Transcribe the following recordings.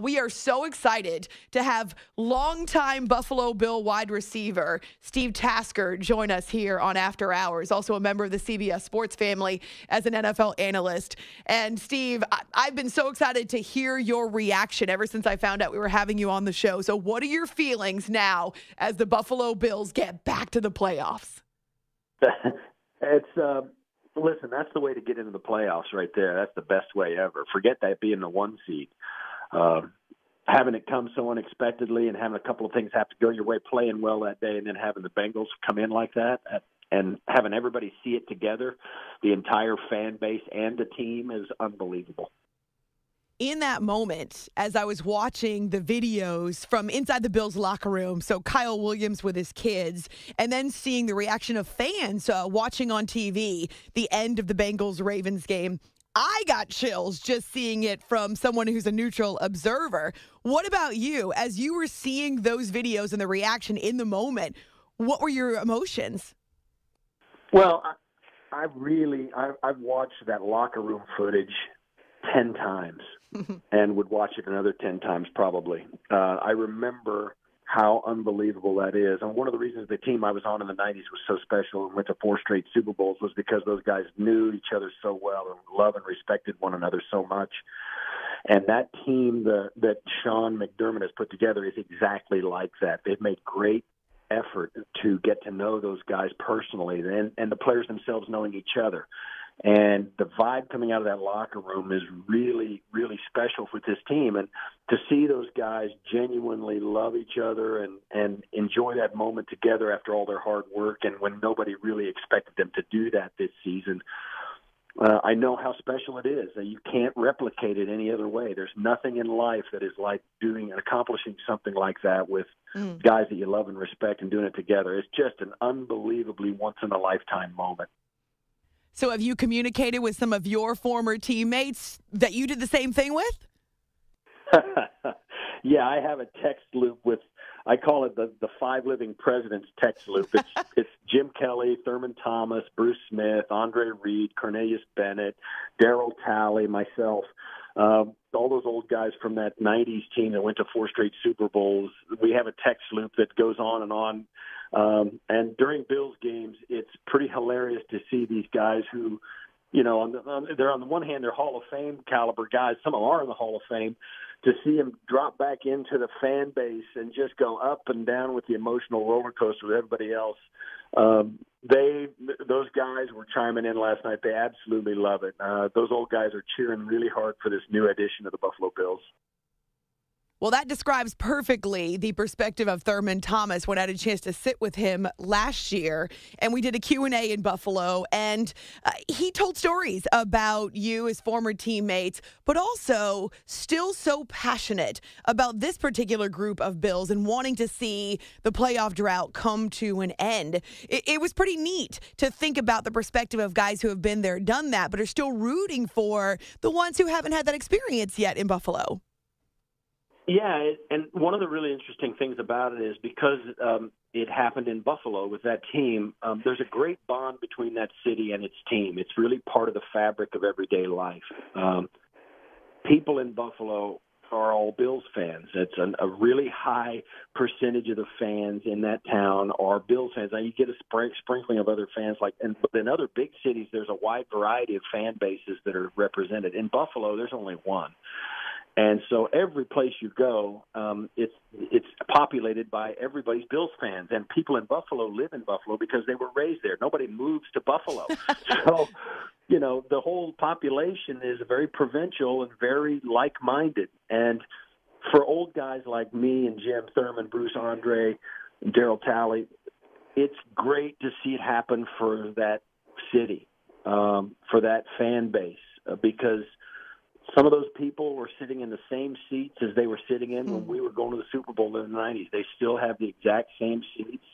We are so excited to have longtime Buffalo Bill wide receiver Steve Tasker join us here on After Hours, also a member of the CBS Sports family as an NFL analyst. And Steve, I- have been so excited to hear your reaction ever since I found out we were having you on the show. So, what are your feelings now as the Buffalo Bills get back to the playoffs? it's uh, listen, that's the way to get into the playoffs right there. That's the best way ever. Forget that being the one seed uh, having it come so unexpectedly and having a couple of things have to go your way, playing well that day, and then having the Bengals come in like that, and having everybody see it together, the entire fan base and the team is unbelievable. In that moment, as I was watching the videos from inside the Bills locker room, so Kyle Williams with his kids, and then seeing the reaction of fans uh, watching on TV the end of the Bengals Ravens game, I got chills just seeing it from someone who's a neutral observer. What about you? As you were seeing those videos and the reaction in the moment, what were your emotions? Well, I, I really, I, I've watched that locker room footage 10 times and would watch it another 10 times probably. Uh, I remember how unbelievable that is. And one of the reasons the team I was on in the 90s was so special and went to four straight Super Bowls was because those guys knew each other so well and loved and respected one another so much. And that team the, that Sean McDermott has put together is exactly like that. They've made great effort to get to know those guys personally and, and the players themselves knowing each other. And the vibe coming out of that locker room is really, really special with this team. And to see those guys genuinely love each other and, and enjoy that moment together after all their hard work and when nobody really expected them to do that this season, uh, I know how special it is. That you can't replicate it any other way. There's nothing in life that is like doing and accomplishing something like that with mm. guys that you love and respect and doing it together. It's just an unbelievably once in a lifetime moment. So, have you communicated with some of your former teammates that you did the same thing with? yeah, I have a text loop with. I call it the the five living presidents text loop. It's it's Jim Kelly, Thurman Thomas, Bruce Smith, Andre Reed, Cornelius Bennett, Daryl Talley, myself. Um, all those old guys from that '90s team that went to four straight Super Bowls. We have a text loop that goes on and on um, and during Bills games, it's pretty hilarious to see these guys who, you know, on the, on, they're on the one hand they're Hall of Fame caliber guys. Some of them are in the Hall of Fame. To see them drop back into the fan base and just go up and down with the emotional roller coaster with everybody else, um, they those guys were chiming in last night. They absolutely love it. Uh, those old guys are cheering really hard for this new edition of the Buffalo Bills. Well, that describes perfectly the perspective of Thurman Thomas when I had a chance to sit with him last year and we did a Q&A in Buffalo and uh, he told stories about you as former teammates but also still so passionate about this particular group of Bills and wanting to see the playoff drought come to an end. It, it was pretty neat to think about the perspective of guys who have been there, done that, but are still rooting for the ones who haven't had that experience yet in Buffalo. Yeah, and one of the really interesting things about it is because um, it happened in Buffalo with that team, um, there's a great bond between that city and its team. It's really part of the fabric of everyday life. Um, people in Buffalo are all Bills fans. It's an, a really high percentage of the fans in that town are Bills fans. Now you get a spring, sprinkling of other fans, like and in other big cities, there's a wide variety of fan bases that are represented. In Buffalo, there's only one. And so every place you go, um, it's it's populated by everybody's Bills fans, and people in Buffalo live in Buffalo because they were raised there. Nobody moves to Buffalo, so you know the whole population is very provincial and very like-minded. And for old guys like me and Jim Thurman, Bruce Andre, Daryl Talley, it's great to see it happen for that city, um, for that fan base, uh, because some of those people were sitting in the same seats as they were sitting in when hmm. we were going to the Super Bowl in the 90s. They still have the exact same seats.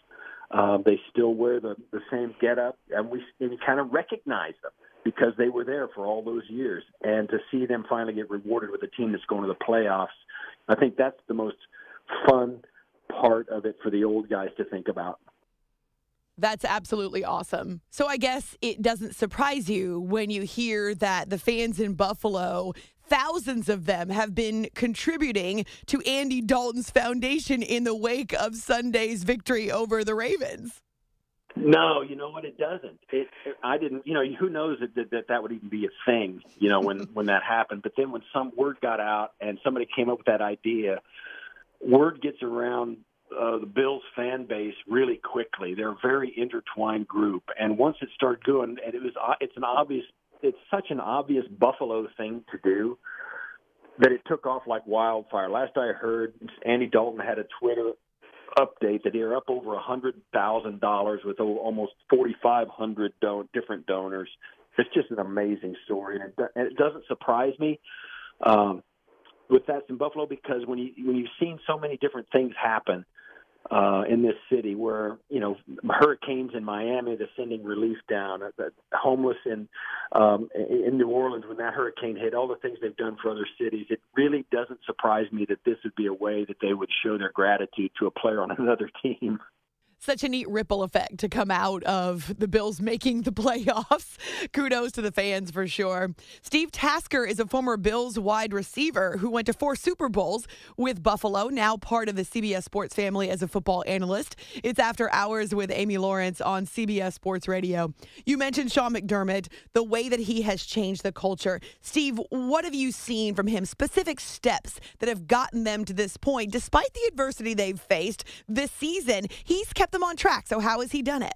Uh, they still wear the, the same getup, and we and kind of recognize them because they were there for all those years. And to see them finally get rewarded with a team that's going to the playoffs, I think that's the most fun part of it for the old guys to think about. That's absolutely awesome. So I guess it doesn't surprise you when you hear that the fans in Buffalo thousands of them have been contributing to Andy Dalton's foundation in the wake of Sunday's victory over the Ravens. No, you know what? It doesn't. It, it I didn't. You know, who knows that, that that that would even be a thing. You know, when when that happened. But then when some word got out and somebody came up with that idea, word gets around uh, the Bills fan base really quickly. They're a very intertwined group, and once it started going, and it was uh, it's an obvious, it's such an obvious Buffalo thing to do that it took off like wildfire. Last I heard, Andy Dalton had a Twitter update that they're up over a hundred thousand dollars with almost forty five hundred don- different donors. It's just an amazing story, and it, and it doesn't surprise me. Um, with that in Buffalo because when you when you've seen so many different things happen uh, in this city, where you know hurricanes in Miami, they're sending relief down, uh, homeless in um, in New Orleans when that hurricane hit, all the things they've done for other cities, it really doesn't surprise me that this would be a way that they would show their gratitude to a player on another team such a neat ripple effect to come out of the Bills making the playoffs. Kudos to the fans for sure. Steve Tasker is a former Bills wide receiver who went to four Super Bowls with Buffalo, now part of the CBS Sports family as a football analyst. It's after hours with Amy Lawrence on CBS Sports Radio. You mentioned Sean McDermott, the way that he has changed the culture. Steve, what have you seen from him? Specific steps that have gotten them to this point, despite the adversity they've faced this season. He's kept kept them on track. So how has he done it?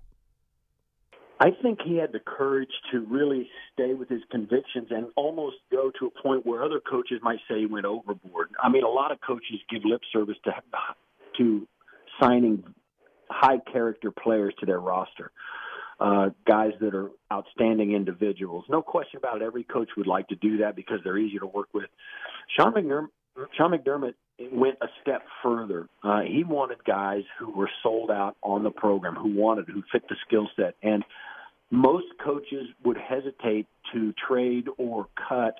I think he had the courage to really stay with his convictions and almost go to a point where other coaches might say he went overboard. I mean, a lot of coaches give lip service to to signing high character players to their roster, uh, guys that are outstanding individuals. No question about it. Every coach would like to do that because they're easier to work with. Sean McDermott, Sean McDermott went a step further. Uh, he wanted guys who were sold out on the program, who wanted, who fit the skill set. And most coaches would hesitate to trade or cut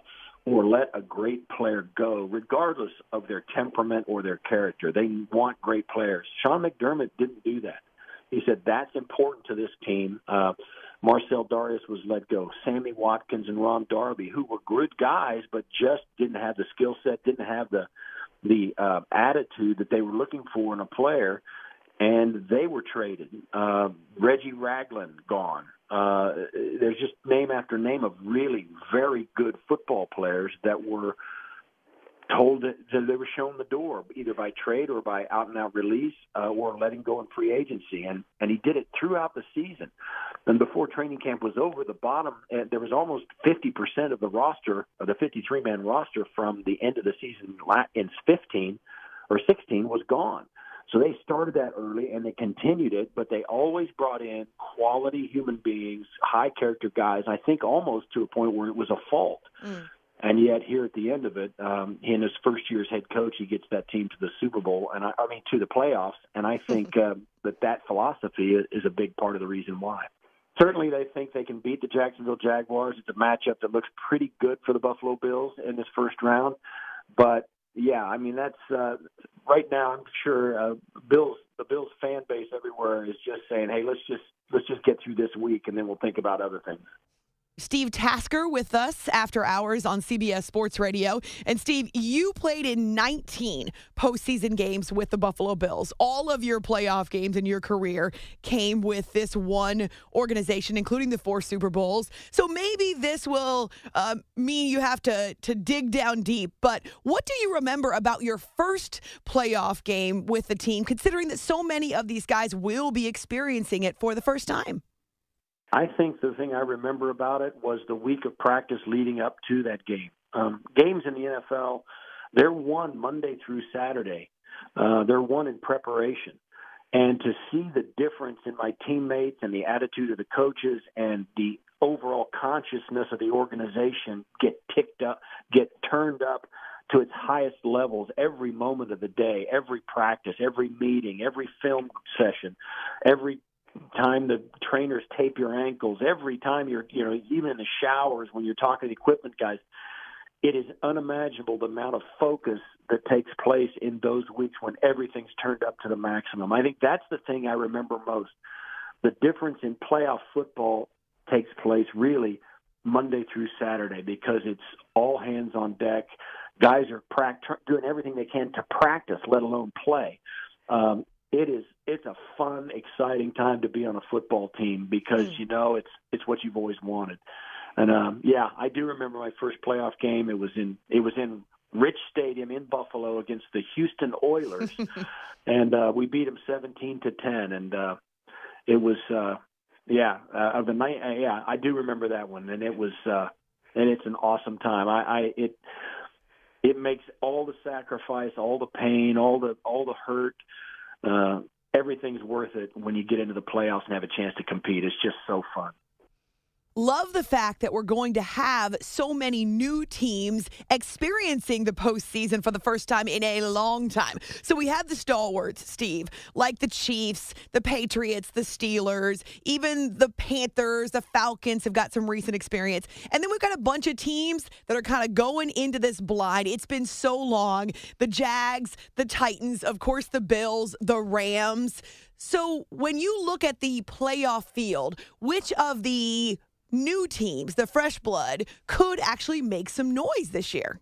or let a great player go, regardless of their temperament or their character. They want great players. Sean McDermott didn't do that. He said that's important to this team. Uh, Marcell Dareus was let go. Sammy Watkins and Ron Darby, who were good guys, but just didn't have the skill set, didn't have the the uh, attitude that they were looking for in a player, and they were traded. Uh, Reggie Ragland gone. Uh, there's just name after name of really very good football players that were told that they were shown the door either by trade or by out and out release uh, or letting go in free agency and and he did it throughout the season and before training camp was over the bottom uh, there was almost 50% of the roster of the 53 man roster from the end of the season in 15 or 16 was gone so they started that early and they continued it, but they always brought in quality human beings, high character guys. I think almost to a point where it was a fault. Mm. And yet, here at the end of it, um, in his first year as head coach, he gets that team to the Super Bowl, and I, I mean to the playoffs. And I think uh, that that philosophy is, is a big part of the reason why. Certainly, they think they can beat the Jacksonville Jaguars. It's a matchup that looks pretty good for the Buffalo Bills in this first round. But yeah, I mean that's uh, right now. I'm sure uh, Bills, the Bills fan base everywhere is just saying, "Hey, let's just let's just get through this week, and then we'll think about other things." Steve Tasker with us after hours on CBS Sports Radio. And Steve, you played in 19 postseason games with the Buffalo Bills. All of your playoff games in your career came with this one organization, including the four Super Bowls. So maybe this will uh, mean you have to to dig down deep. But what do you remember about your first playoff game with the team, considering that so many of these guys will be experiencing it for the first time? I think the thing I remember about it was the week of practice leading up to that game. Um, games in the NFL, they're won Monday through Saturday. Uh, they're won in preparation. And to see the difference in my teammates and the attitude of the coaches and the overall consciousness of the organization get ticked up, get turned up to its highest levels every moment of the day, every practice, every meeting, every film session, every time the trainers tape your ankles, every time you're, you know, even in the showers when you're talking to equipment guys, it is unimaginable the amount of focus that takes place in those weeks when everything's turned up to the maximum. I think that's the thing I remember most. The difference in playoff football takes place really Monday through Saturday because it's all hands on deck. Guys are pract- doing everything they can to practice, let alone play. Um, it is it's a fun, exciting time to be on a football team because mm. you know it's it's what you've always wanted. And um, yeah, I do remember my first playoff game. It was in it was in Rich Stadium in Buffalo against the Houston Oilers, and uh, we beat them seventeen to ten. And uh, it was uh, yeah uh, of the night. Uh, yeah, I do remember that one, and it was uh, and it's an awesome time. I, I it it makes all the sacrifice, all the pain, all the all the hurt. Uh, everything's worth it when you get into the playoffs and have a chance to compete. It's just so fun. Love the fact that we're going to have so many new teams experiencing the postseason for the first time in a long time. So we have the stalwarts, Steve, like the Chiefs, the Patriots, the Steelers, even the Panthers, the Falcons have got some recent experience. And then we've got a bunch of teams that are kind of going into this blind. It's been so long. The Jags, the Titans, of course, the Bills, the Rams. So when you look at the playoff field, which of the new teams, the fresh blood, could actually make some noise this year?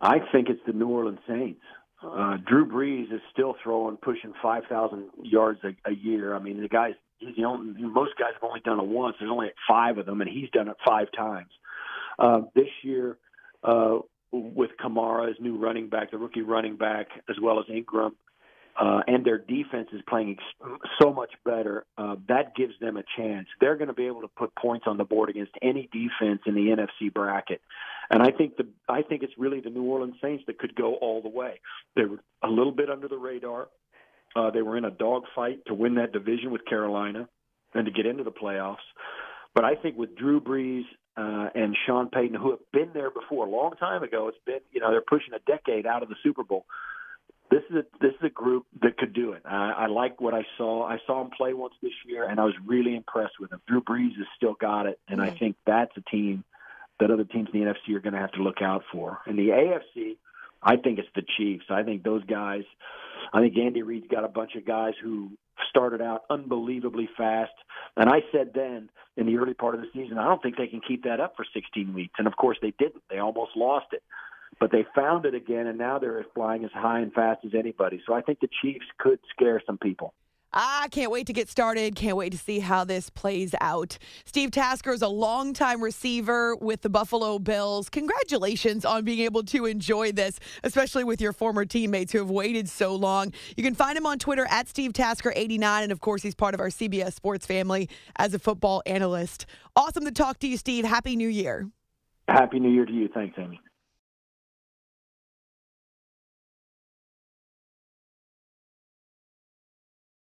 I think it's the New Orleans Saints. Uh, Drew Brees is still throwing, pushing 5,000 yards a, a year. I mean, the guy's he's the only. Most guys have only done it once. There's only five of them, and he's done it five times. Uh, this year, uh, with Kamara as new running back, the rookie running back, as well as Ingram, uh, and their defense is playing ex- so much better. Uh, that gives them a chance. They're going to be able to put points on the board against any defense in the NFC bracket, and I think the I think it's really the New Orleans Saints that could go all the way. They were a little bit under the radar. Uh, they were in a dogfight to win that division with Carolina and to get into the playoffs. But I think with Drew Brees uh, and Sean Payton, who have been there before a long time ago, it's been you know they're pushing a decade out of the Super Bowl this is a this is a group that could do it. I, I like what I saw. I saw him play once this year, and I was really impressed with him. Drew Brees has still got it, and mm-hmm. I think that's a team that other teams in the NFC are going to have to look out for. In the AFC, I think it's the Chiefs. I think those guys. I think Andy Reid's got a bunch of guys who started out unbelievably fast, and I said then in the early part of the season, I don't think they can keep that up for 16 weeks. And of course, they didn't. They almost lost it but they found it again, and now they're flying as high and fast as anybody. So I think the Chiefs could scare some people. I can't wait to get started. Can't wait to see how this plays out. Steve Tasker is a longtime receiver with the Buffalo Bills. Congratulations on being able to enjoy this, especially with your former teammates who have waited so long. You can find him on Twitter at Steve Tasker89. And of course, he's part of our CBS Sports family as a football analyst. Awesome to talk to you, Steve. Happy New Year. Happy New Year to you. Thanks, Amy.